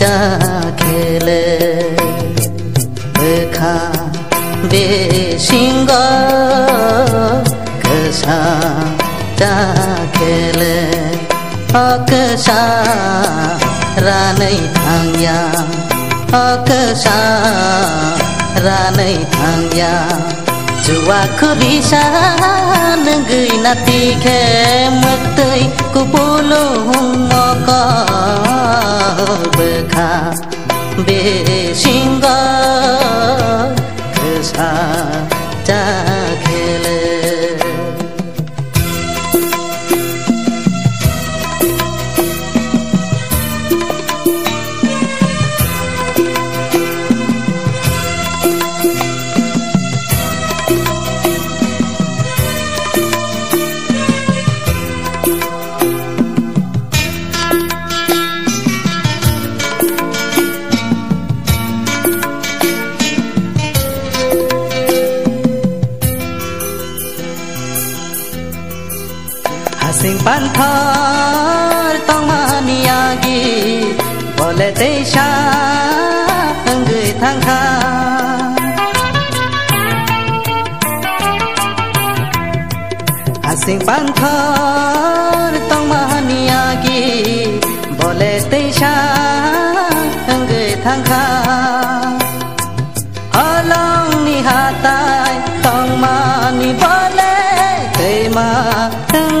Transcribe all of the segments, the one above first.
besinga kesa cha khele Bekha besinga kesa cha khele Akasa ranai thangya Akasa ranai thangya Jua kurisa ngai nati khe matai 고백하 배신과 그 사랑 panthor tong maniagi bole te sha ang thang kha asing panthor tong maniagi bole te sha ang thang kha along ni hatai tong mani bole te ma ang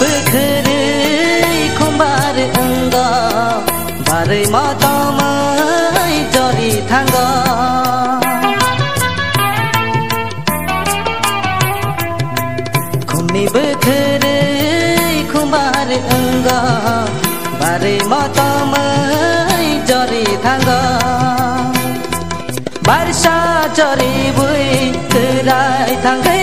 बेखरै खुम्बार अङ्ग भरै मातामा जरी थाङ्ग। खुम्ने बेखरै खुम्बार अङ्ग भरै मातामा जरी थाङ्ग। वर्षा जरी बुई तेराई थाङ्गै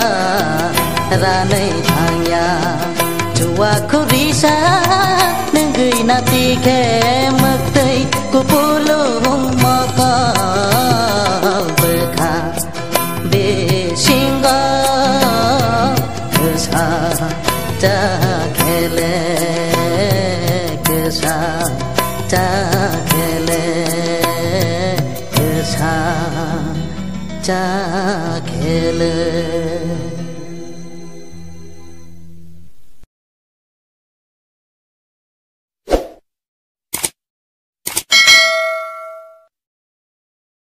ra khele dekha de singa sa ta khele akasa ranai thangya akasa ranai thangya chua khurisa ngai nati khe maktai ku polo hong xa bekha be singa kasa ta khele kasa ta khele kasa cha khele